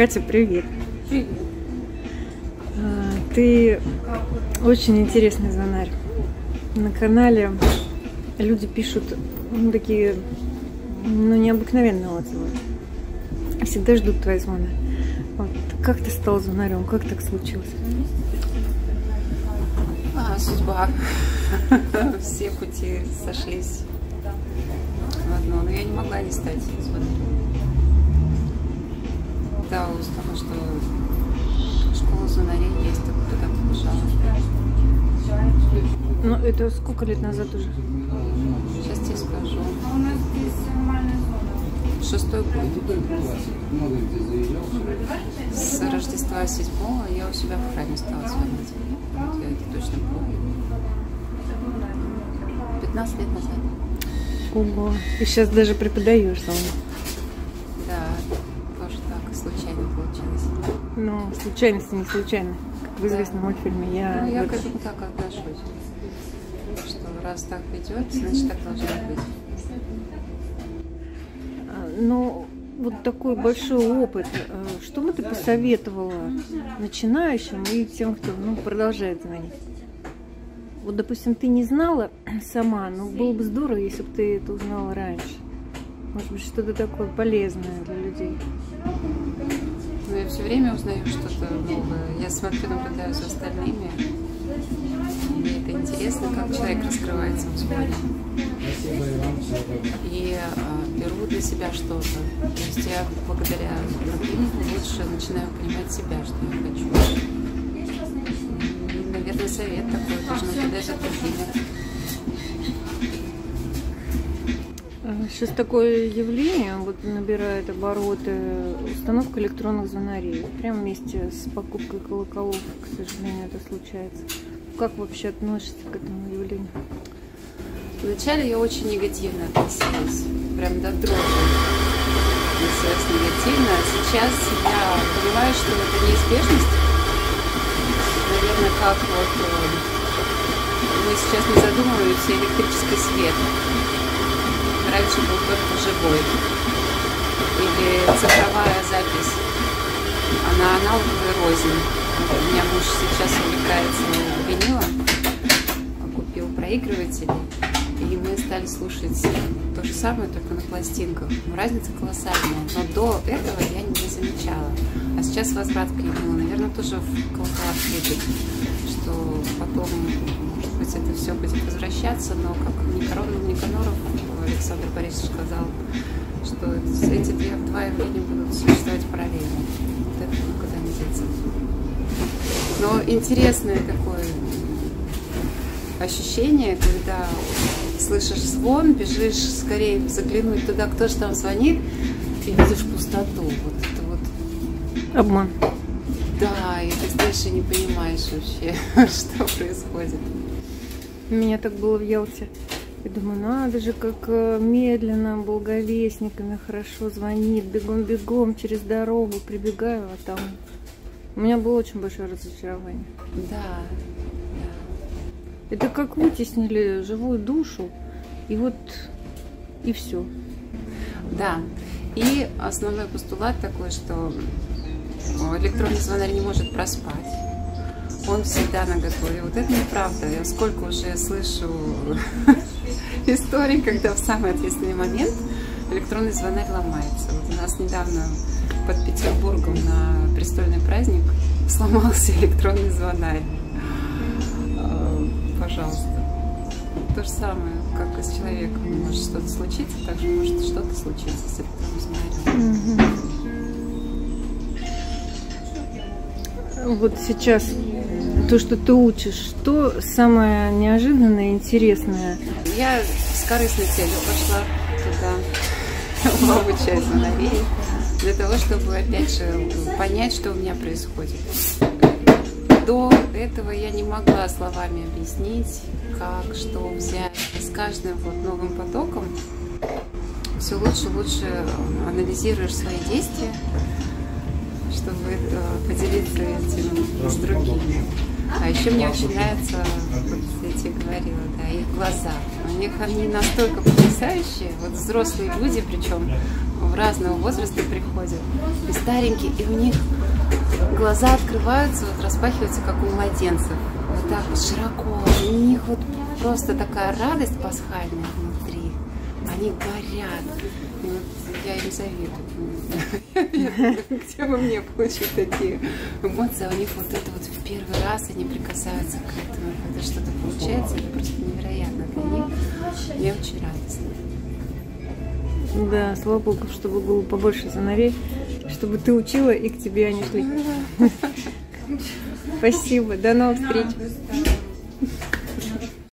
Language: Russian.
Катя, привет. Привет. А, Ты очень интересный звонарь. На канале люди пишут ну, такие ну, необыкновенные отзывы. Всегда ждут твои звоны. Вот. Как ты стал звонарем? Как так случилось? А, судьба. Все пути сошлись в одно. Но я не могла не стать звонарем. Что школа звонарей есть, так туда побежала. Ну, это сколько лет назад уже? Сейчас тебе скажу. Шестой год. С Рождества седьмого я у себя в храме стала звонить. Вот я это точно помню. 15 лет назад. Ого. И сейчас даже преподаешь сам. Да, случайно получилось. Ну, случайности не случайно. Как в известном мультфильме. Я, Ну, я вот- к этому так отношусь. Что раз так идет, значит так должно быть. А, Ну, вот такой большой опыт. э, Что бы ты посоветовала начинающим и тем, кто ну, продолжает звонить? Вот, допустим, ты не знала сама, но было бы здорово, если бы ты это узнала раньше. Может быть, что-то такое полезное для людей. Все время узнаю что-то новое. Я смотрю, наблюдаю за остальными. Мне это интересно, как человек раскрывается в звоне. И а, беру для себя что-то. То есть я благодаря другим лучше начинаю понимать себя, что я хочу. И, наверное, совет такой тоже наблюдать за другими. Сейчас такое явление вот набирает обороты установка электронных звонарей. Прямо вместе с покупкой колоколов, к сожалению, это случается. Как вообще относишься к этому явлению? Вначале я очень негативно относилась, прям до дрожи негативно. А сейчас я понимаю, что это неизбежность. Наверное, как вот э, мы сейчас не задумываемся электрический свет. Раньше был только живой. Или цифровая запись. Она аналоговый рознь. У меня муж сейчас увлекается винилом купил проигрыватель, и мы стали слушать то же самое, только на пластинках. Разница колоссальная. Но до этого я не замечала. А сейчас возврат к винилу, наверное, тоже в будет, что потом, может быть, это все будет возвращаться, но как Никорон Никаноров Александр Борисович сказал, что эти две, два явления будут существовать параллельно. Вот это никуда не деться. Но интересное такое ощущение, когда слышишь звон, бежишь скорее заглянуть туда, кто же там звонит, и видишь пустоту. Вот это вот, Обман. да, и ты дальше не понимаешь вообще, что происходит. У меня так было в Ялте. Я думаю, надо же, как э, медленно, благовестниками хорошо звонит, бегом-бегом через дорогу прибегаю, а там... У меня было очень большое разочарование. Да, Это как вытеснили живую душу, и вот, и все. да. И основной постулат такой, что электронный звонарь не может проспать. Он всегда на готове. Вот это неправда. Я сколько уже слышу историй, когда в самый ответственный момент электронный звонарь ломается. Вот у нас недавно под Петербургом на престольный праздник сломался электронный звонарь. А, Пожалуйста. То же самое, как и с человеком. Может что-то случиться, так же может что-то случиться с электронным звонарем. Вот сейчас то, что ты учишь, что самое неожиданное, интересное? Я с корыстной целью пошла туда, обучать звонарей, для того, чтобы, опять же, понять, что у меня происходит. До этого я не могла словами объяснить, как, что взять. С каждым вот новым потоком все лучше и лучше анализируешь свои действия, чтобы э, поделиться этим с другими. А еще мне очень нравится, вот я тебе говорила, да, их глаза. У них они настолько потрясающие, вот взрослые люди, причем в разного возраста приходят. И старенькие, и у них глаза открываются, вот распахиваются, как у младенцев. Вот так вот широко. У них вот просто такая радость пасхальная внутри. Они горят. И вот завидую. Где бы мне получить такие эмоции, у них вот это вот в первый раз они прикасаются к этому, когда что-то получается, это просто невероятно для них. Я очень радостна. Да, слава богу, чтобы было побольше сыновей, чтобы ты учила и к тебе они шли. Спасибо, до новых встреч.